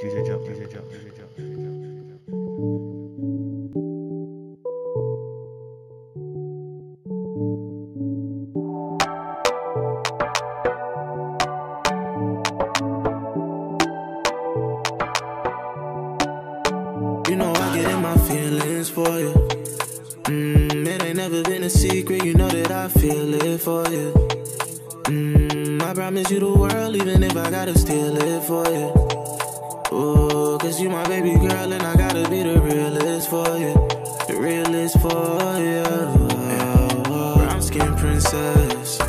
DJ Jump, DJ Jump, DJ Jump. You know I get in my feelings for you. Mm, it ain't never been a secret, you know that I feel it for you. Mm, I promise you the world, even if I gotta steal it for you. Ooh, cause you my baby girl, and I gotta be the realest for you. The realest for you. Brown skin princess.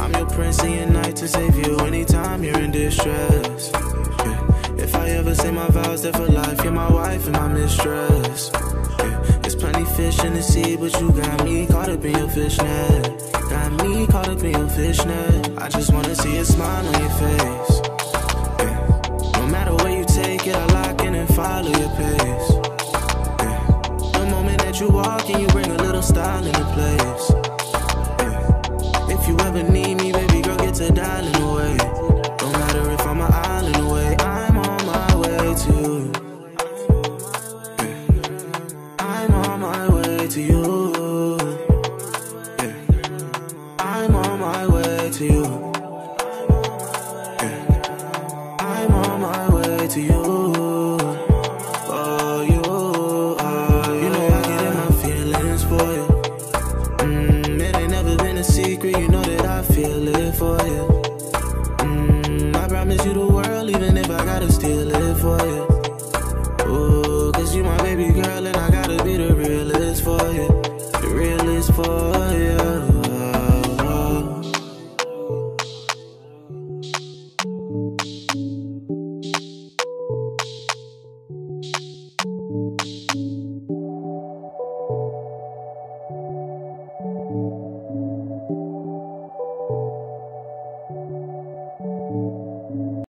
I'm your prince in your knight to save you anytime you're in distress. If I ever say my vows, that for life, you're my wife and my mistress. There's plenty fish in the sea, but you got me caught up in your fishnet. Got me caught up in your fishnet. I just wanna see a smile on your face. Little style into place. Yeah. If you ever need me, baby girl, get to dialing away. No matter if I'm an island away, I'm on my way to you. Yeah. I'm on my way to you. Yeah. I'm on my way to you. I'm on my way to you.